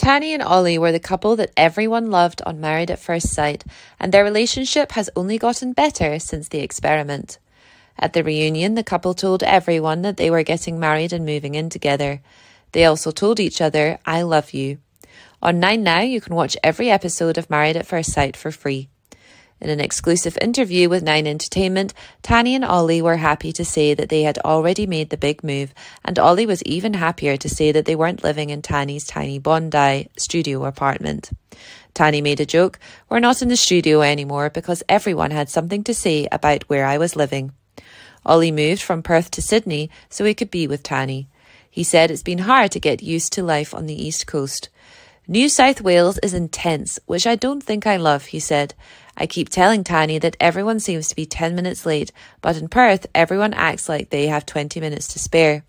Tahnee and Ollie were the couple that everyone loved on Married at First Sight, and their relationship has only gotten better since the experiment. At the reunion, the couple told everyone that they were getting married and moving in together. They also told each other, I love you. On 9 Now, you can watch every episode of Married at First Sight for free. In an exclusive interview with Nine Entertainment, Tahnee and Ollie were happy to say that they had already made the big move, and Ollie was even happier to say that they weren't living in Tahnee's tiny Bondi studio apartment. Tahnee made a joke, We're not in the studio anymore because everyone had something to say about where I was living. Ollie moved from Perth to Sydney so he could be with Tahnee. He said it's been hard to get used to life on the East Coast. New South Wales is intense, which I don't think I love, he said. I keep telling Tahnee that everyone seems to be 10 minutes late, but in Perth, everyone acts like they have 20 minutes to spare.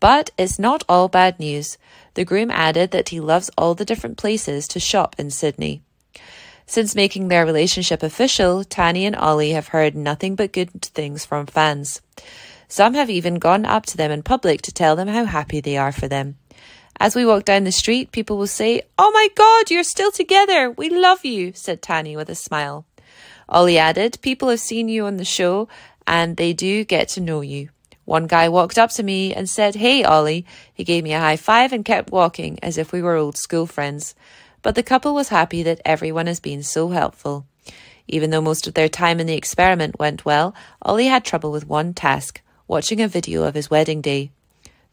But it's not all bad news. The groom added that he loves all the different places to shop in Sydney. Since making their relationship official, Tahnee and Ollie have heard nothing but good things from fans. Some have even gone up to them in public to tell them how happy they are for them. As we walk down the street, people will say, Oh my God, you're still together. We love you, said Tahnee with a smile. Ollie added, People have seen you on the show and they do get to know you. One guy walked up to me and said, Hey, Ollie. He gave me a high five and kept walking as if we were old school friends. But the couple was happy that everyone has been so helpful. Even though most of their time in the experiment went well, Ollie had trouble with one task watching a video of his wedding day.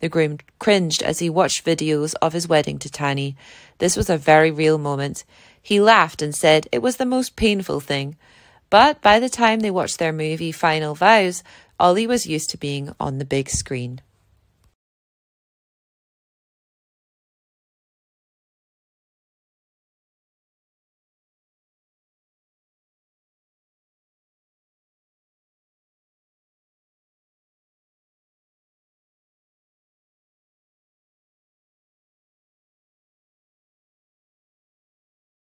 The groom cringed as he watched videos of his wedding to Tahnee. This was a very real moment. He laughed and said it was the most painful thing. But by the time they watched their movie Final Vows, Ollie was used to being on the big screen.